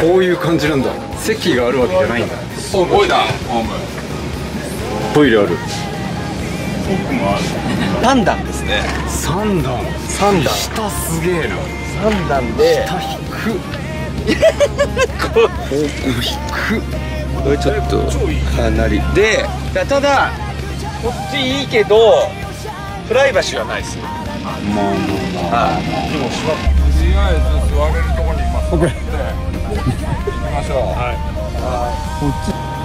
こういう感じなんだ。席があるわけじゃないんだ。ホームボイラーホームトイレある。3段ですね。3段。3段。下すげえな。3段で。下引く。こう引く。これちょっとかなり。でたただこっちいいけどプライバシーはないですよ。まあまあまあ。はい。でも座っとりあえず座れるところに今座って行きましょう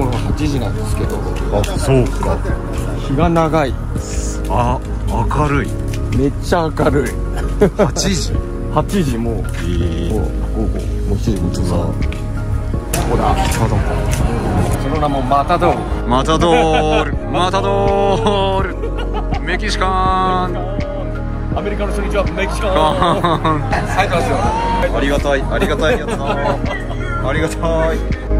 午後の8時なんですけどあそうか。日が長い。あ明るい。めっちゃ明るい。8時？8時もういいもう午後もう7時もさほら。その名もマタドールマタドールマタドールメキシカン。アメリカの初日はメキシコ 入ってますよ。ありがたい。ありがたいやつだ。ありがたい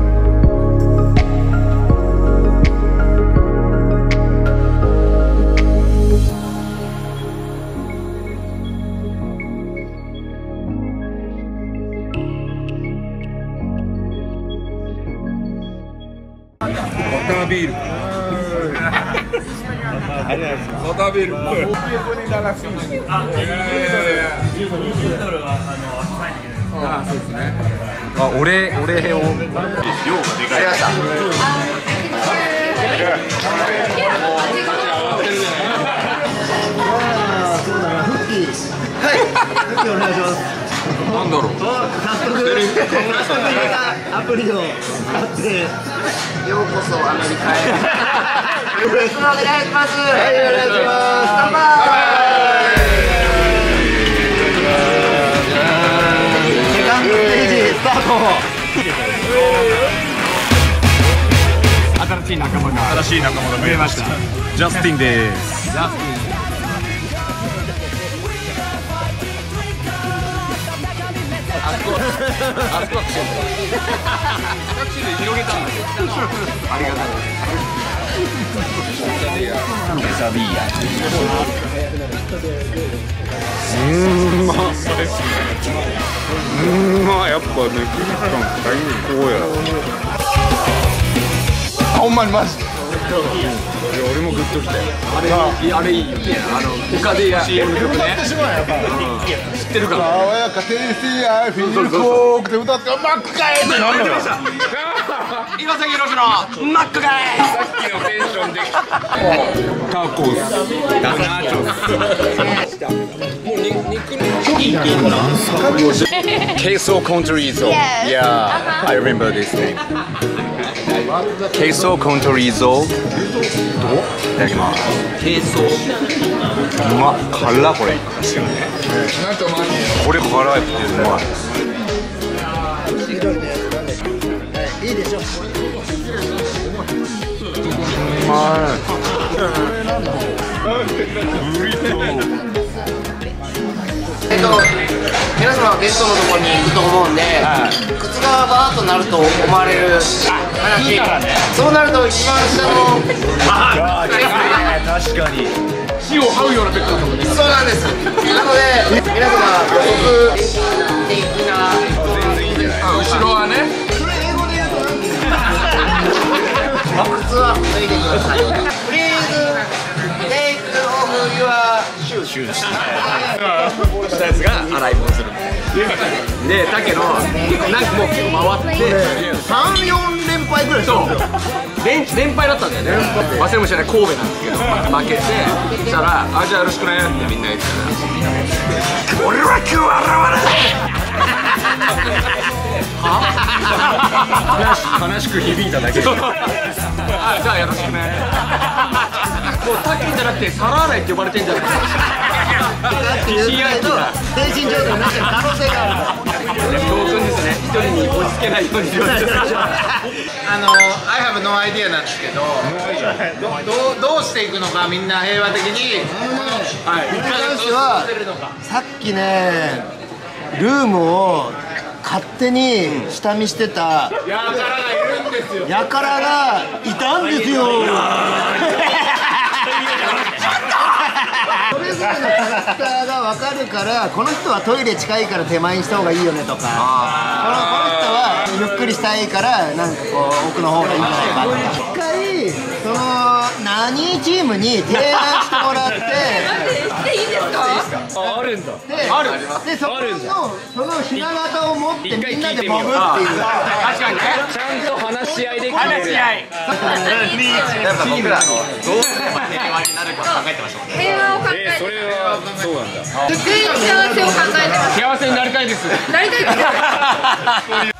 タービール。バタービール。あそうですねあお礼お礼をなんだろう。アプリを使ってようこそアメリカへよろしくお願いしますはいお願いします乾杯セカンドステージスタート新しい仲間が。新しい仲間が見えました。ジャスティンですタクシーで広げたんだようんまうんまやっぱメキシカン最高やほんまにマジ俺もグッときたよあれあれいいよねあの他で CM 曲ね知ってるか爽やかテイスティーアイフィルコークで歌ってマックかいってなんだよ岩崎宏のマックかいタコスダナチョス Queso Contorizo. Yeah, I remember this name. Queso Contorizo. いただきます。うまっ、辛これ。なんとマジこれ辛いってうまい。いいでしょうまえっと皆様ゲストのところに行くと思うんで、靴がバーッとなると思われる話そうなると一番下の確かに。火を這うようなベッドだとそうなんです。なので皆様予測的な後ろはね。靴は脱いでください。Please take off your shoes したやつが洗い物するで竹のなんかもう結構回って。34連敗ぐらいしたんですよ。連連敗だったんだよね。忘れもしない神戸なんですけど負けて。そしたら「あじゃあよろしくね」ってみんな言ってたら「俺は今日は現れない!」悲しく響いただけ あじゃあよろしくねもうタッキーじゃなくて皿洗いって呼ばれてんじゃない？疑心暗鬼な精神状態になっ可能性がある教訓ですね一人に押し付けないようにあの I have no idea なんですけどどうどうしていくのかみんな平和的に。男子はさっきねルームを勝手に下見してたやからがいるんですよ。やからがいたんですよそれぞれのキャラクターが分かるからこの人はトイレ近いから手前にした方がいいよねとか。このこの人はゆっくりしたいからなんかこう奥の方がいいんじゃないかとか一回その何チームに提案してもらって。でいいんですかあるんだ。ででそこのそのひな形を持ってみんなで潜っている確かにね。ちゃんと話し合いで話し合い。やっぱ僕らのどうすれば平和になるか考えてましたもんね。平和を考えてそれはそうなんだ。全員幸せを考えてます。幸せになりたいです。なりたいです